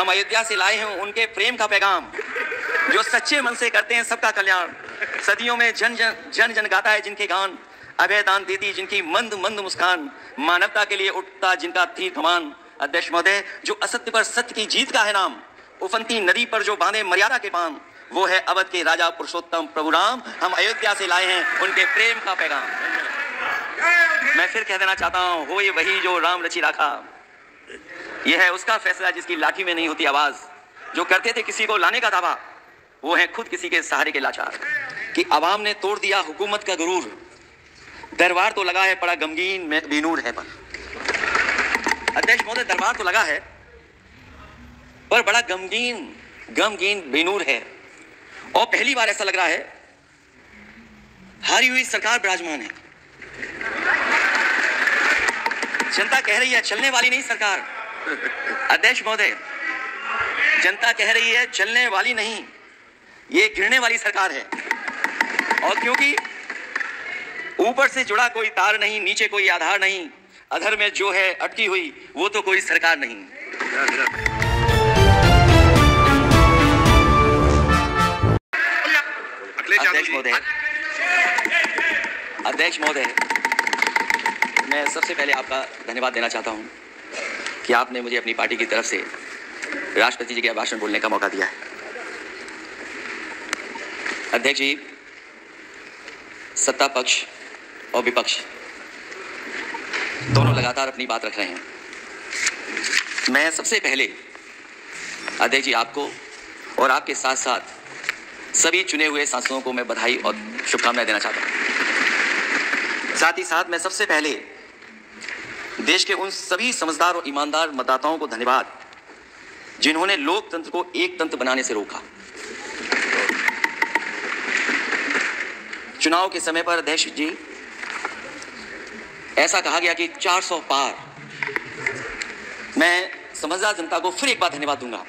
हम अयोध्या से लाए हैं उनके प्रेम का पैगाम, जो सच्चे मन से करते हैं सबका कल्याण। सदियों में जन जन जन जन गाता है जिनके गान अभय दान देती जिनकी मंद मंद मुस्कान, मानवता के लिए उठता जिनका थी कमान। अध्यक्ष महोदय, जो असत्य पर सत्य की जीत का है नाम उफंती नदी पर जो बांधे मर्यादा के पाम वो है अवध के राजा पुरुषोत्तम प्रभु राम। हम अयोध्या से लाए हैं उनके प्रेम का पैगाम। मैं फिर कह देना चाहता हूँ हो ये वही जो राम रची राखा। ये है उसका फैसला जिसकी लाठी में नहीं होती आवाज़। जो करते थे किसी को लाने का दावा, वो है खुद किसी के सहारे के लाचार। कि आवाम ने तोड़ दिया हुकूमत का गुरूर। दरबार तो लगा है बड़ा गमगीन, में बेनूर है पर। अध्यक्ष महोदय, दरबार तो लगा है, पर बड़ा गमगीन गमगीन बेनूर है। और पहली बार ऐसा लग रहा है, हारी हुई सरकार विराजमान है। जनता कह रही है, चलने वाली नहीं सरकार। अध्यक्ष महोदय, जनता कह रही है, चलने वाली नहीं, ये गिरने वाली सरकार है। और क्योंकि ऊपर से जुड़ा कोई तार नहीं, नीचे कोई आधार नहीं, अधर में जो है अटकी हुई, वो तो कोई सरकार नहीं। अध्यक्ष महोदय अध्यक्ष महोदय, मैं सबसे पहले आपका धन्यवाद देना चाहता हूँ। कि आपने मुझे अपनी पार्टी की तरफ़ से राष्ट्रपति जी के भाषण बोलने का मौका दिया है। अध्यक्ष जी, सत्ता पक्ष और विपक्ष दोनों लगातार अपनी बात रख रहे हैं। मैं सबसे पहले अध्यक्ष जी, आपको और आपके साथ साथ सभी चुने हुए सांसदों को मैं बधाई और शुभकामनाएँ देना चाहता हूँ। साथ ही साथ मैं सबसे पहले देश के उन सभी समझदार और ईमानदार मतदाताओं को धन्यवाद जिन्होंने लोकतंत्र को एक तंत्र बनाने से रोका। चुनाव के समय पर अध्यक्ष जी ऐसा कहा गया कि 400 पार। मैं समझदार जनता को फिर एक बार धन्यवाद दूँगा।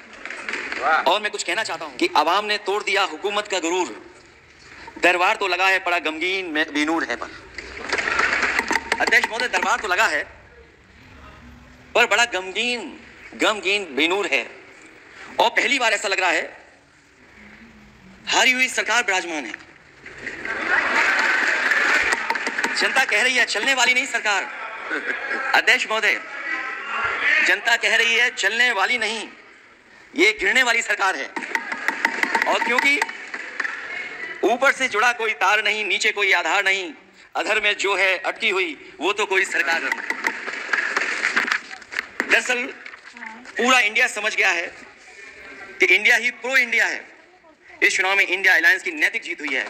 और मैं कुछ कहना चाहता हूँ कि अवाम ने तोड़ दिया हुकूमत का गुरूर। दरबार तो लगा है बड़ा गमगीन में बेनूर है पर। अध्यक्ष महोदय दरबार तो लगा है पर बड़ा गमगीन गमगीन बेनूर है। और पहली बार ऐसा लग रहा है, हारी हुई सरकार विराजमान है। जनता कह रही है, चलने वाली नहीं सरकार। अध्यक्ष महोदय, जनता कह रही है, चलने वाली नहीं, ये गिरने वाली सरकार है। और क्योंकि ऊपर से जुड़ा कोई तार नहीं, नीचे कोई आधार नहीं, अधर में जो है अटकी हुई, वो तो कोई सरकार नहीं। दरअसल, पूरा इंडिया समझ गया है कि इंडिया ही प्रो इंडिया है। इस चुनाव में इंडिया अलायंस की नैतिक जीत हुई है।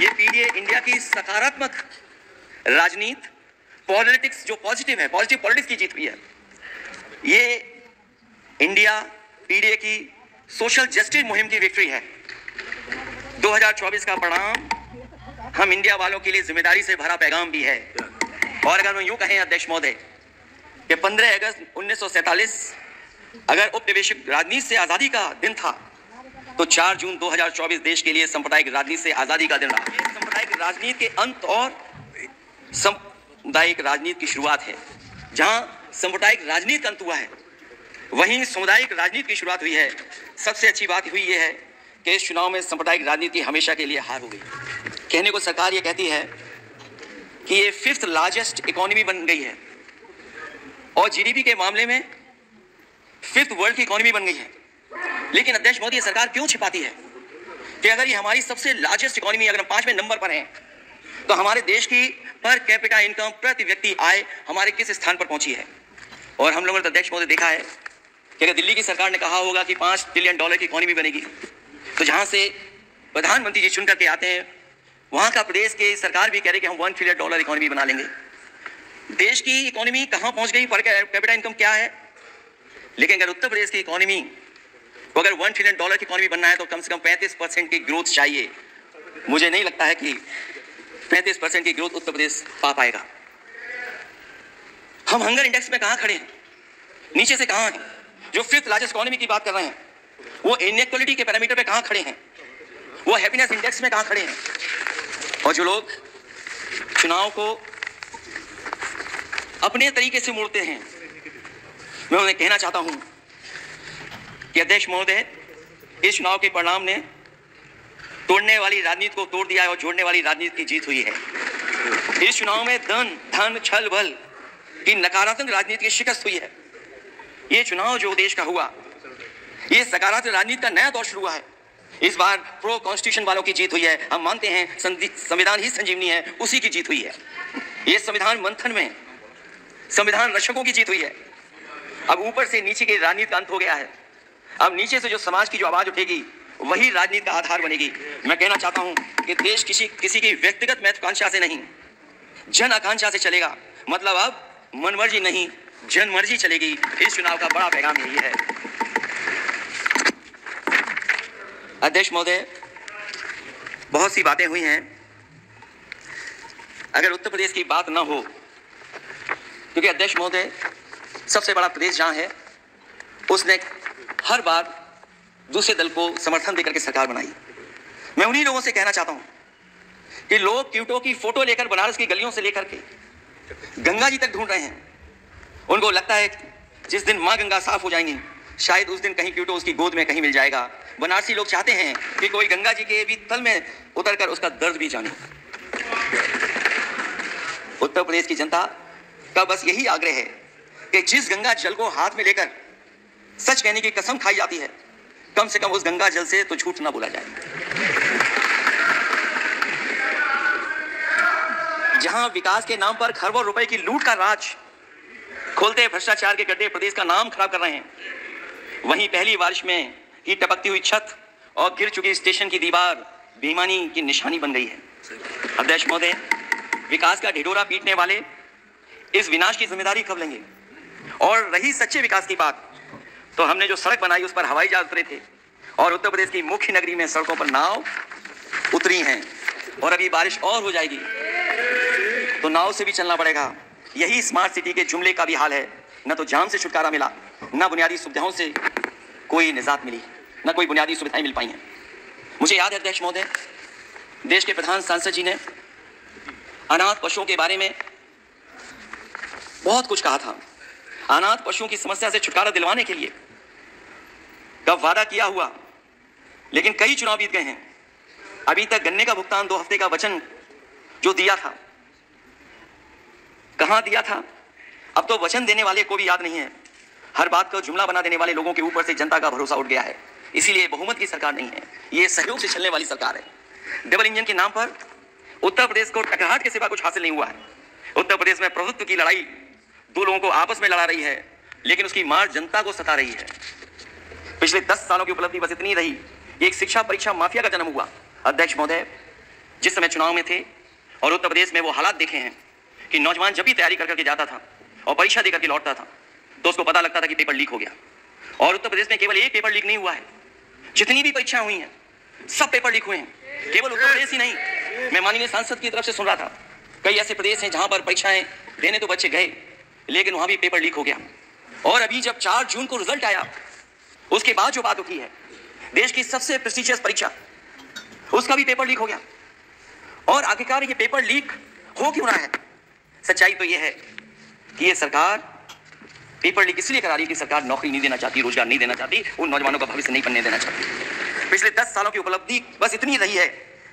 ये पीडीए इंडिया की सकारात्मक राजनीति, पॉलिटिक्स जो पॉजिटिव है, पॉजिटिव पॉलिटिक्स की जीत हुई है। ये इंडिया पीडीए की सोशल जस्टिस मुहिम की विक्ट्री है। 2024 का परिणाम, हम इंडिया वालों के लिए ज़िम्मेदारी से भरा पैगाम भी है। और अगर हम यूँ कहें, अध्यक्ष महोदय कि 15 अगस्त 1947 अगर उपनिवेशिक राजनीति से आज़ादी का दिन था तो 4 जून 2024 देश के लिए सांप्रदायिक राजनीति से आज़ादी का दिन रहा। सांप्रदायिक राजनीति के अंत और सामुदायिक राजनीति की शुरुआत है, जहाँ सांप्रदायिक राजनीति अंत हुआ है। वहीं सामुदायिक राजनीति की शुरुआत हुई है। सबसे अच्छी बात हुई यह है कि इस चुनाव में सांप्रदायिक राजनीति हमेशा के लिए हार हो गई। कहने को सरकार ये कहती है कि ये फिफ्थ लार्जेस्ट इकोनॉमी बन गई है। और जीडीपी के मामले में फिफ्थ वर्ल्ड की इकोनॉमी बन गई है। लेकिन अध्यक्ष मोदी सरकार क्यों छिपाती है? कि अगर ये हमारी सबसे लार्जेस्ट इकोनॉमी अगर हम पाँचवें नंबर पर हैं तो हमारे देश की पर कैपिटा इनकम प्रति व्यक्ति आय हमारे किस स्थान पर पहुँची है? और हम लोगों ने तो अध्यक्ष मोदी देखा है कि अगर दिल्ली की सरकार ने कहा होगा कि पाँच ट्रिलियन डॉलर की इकोनॉमी बनेगी तो जहाँ से प्रधानमंत्री जी चुन करके आते हैं, वहाँ का प्रदेश के सरकार भी कह रही कि हम वन ट्रिलियन डॉलर इकोनॉमी बना लेंगे। देश की इकोनॉमी कहाँ पहुँच गई? पर कैपिटा इनकम क्या है? लेकिन अगर उत्तर प्रदेश की इकोनॉमी को अगर वन ट्रिलियन डॉलर की इकोनॉमी बनना है तो कम से कम पैंतीस परसेंट की ग्रोथ चाहिए। मुझे नहीं लगता है कि पैंतीस परसेंट की ग्रोथ उत्तर प्रदेश पा पाएगा। हम हंगर इंडेक्स में कहाँ खड़े हैं? नीचे से कहाँ हैं? जो फिफ्थ लार्जेस्ट इकोनॉमी की बात कर रहे हैं, वो इनक्वलिटी के पैरामीटर पे कहाँ खड़े हैं? वो हैप्पीनेस इंडेक्स में कहाँ खड़े हैं? और जो लोग चुनाव को अपने तरीके से मोड़ते हैं। मैं उन्हें कहना चाहता हूँ कि अध्यक्ष महोदय, इस चुनाव के परिणाम ने तोड़ने वाली राजनीति को तोड़ दिया है और जोड़ने वाली राजनीति की जीत हुई है। इस चुनाव में धन धन, छल, बल की नकारात्मक राजनीति की शिकस्त हुई है। ये चुनाव जो देश का हुआ, ये सकारात्मक राजनीति का नया दौर शुरू हुआ है। इस बार प्रो कॉन्स्टिट्यूशन वालों की जीत हुई है। हम मानते हैं संविधान ही संजीवनी है, उसी की जीत हुई है। ये संविधान मंथन में संविधान रक्षकों की जीत हुई है। अब ऊपर से नीचे की राजनीति का अंत हो गया है। अब नीचे से जो समाज की जो आवाज़ उठेगी, वही राजनीति का आधार बनेगी। मैं कहना चाहता हूँ कि देश किसी किसी की व्यक्तिगत महत्वाकांक्षा से नहीं, जन आकांक्षा से चलेगा। मतलब अब मनमर्जी नहीं जन मर्ज़ी चलेगी। इस चुनाव का बड़ा पैगाम यही है। अध्यक्ष महोदय, बहुत सी बातें हुई हैं। अगर उत्तर प्रदेश की बात ना हो क्योंकि अध्यक्ष महोदय, सबसे बड़ा प्रदेश जहाँ है, उसने हर बार दूसरे दल को समर्थन देकर के सरकार बनाई। मैं उन्हीं लोगों से कहना चाहता हूँ कि लोग क्यूटो की फ़ोटो लेकर बनारस की गलियों से लेकर के गंगा जी तक ढूंढ रहे हैं। उनको लगता है जिस दिन माँ गंगा साफ़ हो जाएँगी, शायद उस दिन कहीं क्यूटो उसकी गोद में कहीं मिल जाएगा। बनारसी लोग चाहते हैं कि कोई गंगा जी के भी तल में उतरकर उसका दर्द भी जाने। उत्तर प्रदेश की जनता का बस यही आग्रह है कि जिस गंगा जल को हाथ में लेकर सच कहने की कसम खाई जाती है, कम से कम उस गंगा जल से तो झूठ ना बोला जाए। जहाँ विकास के नाम पर खरबों रुपए की लूट का राज खोलते भ्रष्टाचार के गड्ढे प्रदेश का नाम खराब कर रहे हैं, वहीं पहली बारिश में ही टपकती हुई छत और गिर चुकी स्टेशन की दीवार बेईमानी की निशानी बन गई है। अध्यक्ष महोदय विकास का ढिडोरा पीटने वाले इस विनाश की ज़िम्मेदारी कब लेंगे? और रही सच्चे विकास की बात तो हमने जो सड़क बनाई उस पर हवाई जहाज़ उतरे थे, और उत्तर प्रदेश की मुख्य नगरी में सड़कों पर नाव उतरी हैं, और अभी बारिश और हो जाएगी तो नाव से भी चलना पड़ेगा। यही स्मार्ट सिटी के जुमले का भी हाल है। न तो जाम से छुटकारा मिला, न बुनियादी सुविधाओं से कोई निजात मिली, न कोई बुनियादी सुविधाएँ मिल पाई हैं। मुझे याद है अध्यक्ष महोदय, देश के प्रधान सांसद जी ने अनाथ पशुओं के बारे में बहुत कुछ कहा था। अनाथ पशुओं की समस्या से छुटकारा दिलवाने के लिए। कब वादा किया हुआ। लेकिन कई चुनाव बीत गए हैं। अभी तक गन्ने का भुगतान दो हफ़्ते का वचन जो दिया था। कहाँ दिया था? अब तो वचन देने वाले को भी याद नहीं है। हर बात को जुमला बना देने वाले लोगों के ऊपर से जनता का भरोसा उठ गया है। इसीलिए बहुमत की सरकार नहीं है। ये सहयोग से चलने वाली सरकार है। डबल इंजन के नाम पर उत्तर प्रदेश को टकराहट के सिवा कुछ हासिल नहीं हुआ है। उत्तर प्रदेश में प्रभुत्व की लड़ाई दो लोगों को आपस में लड़ा रही है, लेकिन उसकी मार जनता को सता रही है। पिछले दस सालों की उपलब्धि बस इतनी रही एक शिक्षा परीक्षा माफिया का जन्म हुआ। अध्यक्ष महोदय, जिस समय चुनाव में थे और उत्तर प्रदेश में वो हालात देखे हैं कि नौजवान जब भी तैयारी कर करके जाता था और परीक्षा देकर के लौटता था तो उसको पता लगता था कि पेपर लीक हो गया। और उत्तर प्रदेश में केवल एक पेपर लीक नहीं हुआ है, जितनी भी परीक्षाएँ हुई हैं, सब पेपर लीक हुए हैं। केवल उत्तर प्रदेश ही नहीं, मैं माननीय सांसद की तरफ़ से सुन रहा था। कई ऐसे प्रदेश हैं जहाँ पर परीक्षाएँ देने तो बच्चे गए लेकिन वहाँ भी पेपर लीक हो गया। और अभी जब चार जून को रिज़ल्ट आया, उसके बाद जो बात उठी है, देश की सबसे प्रेस्टिजियस परीक्षा, उसका भी पेपर लीक हो गया। और आखिरकार ये पेपर लीक हो क्यों रहा है? सच्चाई तो ये है कि ये सरकार पेपर लीक इसलिए करा रही है कि सरकार नौकरी नहीं देना चाहती, रोज़गार नहीं देना चाहती, उन नौजवानों का भविष्य नहीं बनने देना चाहती। पिछले दस सालों की उपलब्धि बस इतनी रही है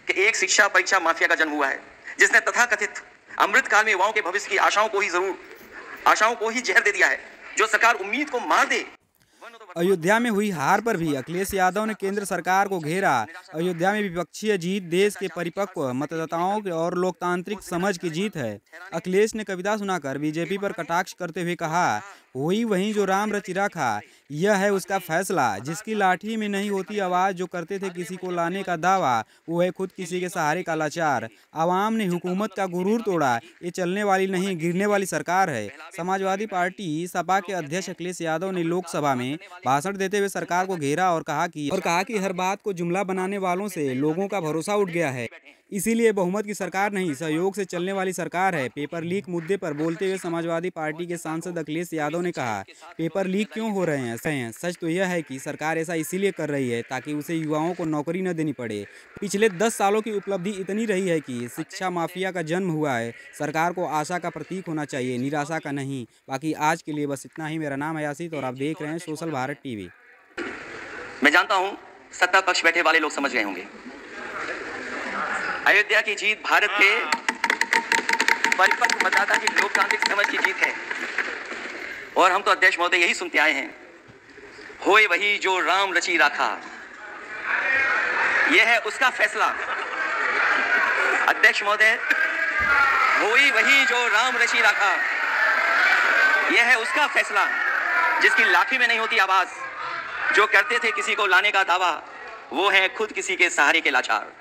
कि एक शिक्षा परीक्षा माफिया का जन्म हुआ है, जिसने तथाकथित अमृत काल में युवाओं के भविष्य की आशाओं को ही ज़रूर आशाओं को ही जहर दे दिया है, जो सरकार उम्मीद को मार दे। अयोध्या में हुई हार पर भी अखिलेश यादव ने केंद्र सरकार को घेरा। अयोध्या में विपक्षीय जीत देश के परिपक्व मतदाताओं और लोकतांत्रिक समझ की जीत है। अखिलेश ने कविता सुनाकर बीजेपी पर कटाक्ष करते हुए कहा हुई वहीं जो राम रचि रखा, यह है उसका फैसला। जिसकी लाठी में नहीं होती आवाज़, जो करते थे किसी को लाने का दावा, वो है खुद किसी के सहारे का लाचार। आवाम ने हुकूमत का गुरूर तोड़ा। ये चलने वाली नहीं, गिरने वाली सरकार है। समाजवादी पार्टी सपा के अध्यक्ष अखिलेश यादव ने लोकसभा में भाषण देते हुए सरकार को घेरा और कहा कि और कहा कि हर बात को जुमला बनाने वालों से लोगों का भरोसा उठ गया है। इसीलिए बहुमत की सरकार नहीं, सहयोग से चलने वाली सरकार है। पेपर लीक मुद्दे पर बोलते हुए समाजवादी पार्टी के सांसद अखिलेश यादव ने कहा, पेपर लीक क्यों हो रहे हैं? सच तो यह है कि सरकार ऐसा इसीलिए कर रही है ताकि उसे युवाओं को नौकरी न देनी पड़े। पिछले दस सालों की उपलब्धि इतनी रही है कि शिक्षा माफिया का जन्म हुआ है। सरकार को आशा का प्रतीक होना चाहिए, निराशा का नहीं। बाकी आज के लिए बस इतना ही। मेरा नाम है यासित और आप देख रहे हैं सोशल भारत टीवी। मैं जानता हूँ सत्ता पक्ष बैठे वाले लोग समझ गए होंगे। अयोध्या की जीत भारत के परिपक्व मतदाता की लोकतांत्रिक समझ की जीत है। और हम तो अध्यक्ष महोदय यही सुनते आए हैं। होए वही जो राम रची राखा। यह है उसका फैसला। अध्यक्ष महोदय होई वही जो राम रची राखा। यह है उसका फैसला जिसकी लाठी में नहीं होती आवाज़। जो करते थे किसी को लाने का दावा वो है खुद किसी के सहारे के लाचार।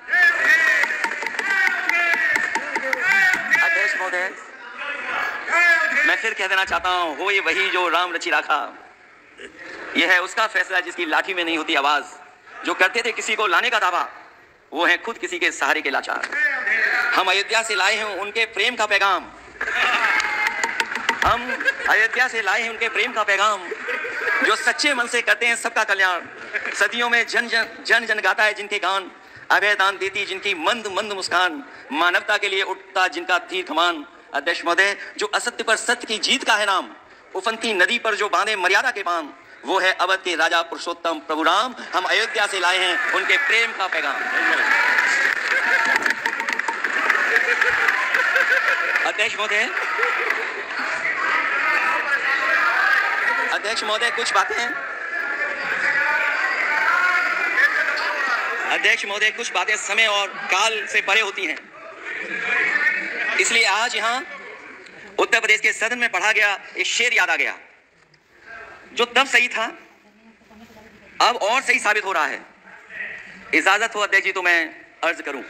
महोदय मैं फिर कह देना चाहता हूँ, हो ये वही जो राम रची राखा। यह है उसका फैसला जिसकी लाठी में नहीं होती आवाज़। जो करते थे किसी को लाने का दावा, वो है खुद किसी के सहारे के लाचार। हम अयोध्या से लाए हैं उनके प्रेम का पैगाम। हम अयोध्या से लाए हैं उनके प्रेम का पैगाम। जो सच्चे मन से करते हैं सबका कल्याण। सदियों में जन जन जन जन गाता है जिनके गान। अभय दान देती जिनकी मंद मंद मुस्कान, मानवता के लिए उठता जिनका तीर कमान अध्यक्ष महोदय, जो असत्य पर सत्य की जीत का है नाम उफंती नदी पर जो बांधे मर्यादा के बाँध वो है अवध के राजा पुरुषोत्तम प्रभु राम हम अयोध्या से लाए हैं उनके प्रेम का पैगाम। अध्यक्ष महोदय। अध्यक्ष महोदय, कुछ बातें अध्यक्ष महोदय, कुछ बातें समय और काल से परे होती हैं। इसलिए आज यहाँ उत्तर प्रदेश के सदन में पढ़ा गया, एक शेर याद आ गया, जो तब सही था, अब और सही साबित हो रहा है। इजाज़त हो अध्यक्ष जी तो मैं अर्ज़ करूँ।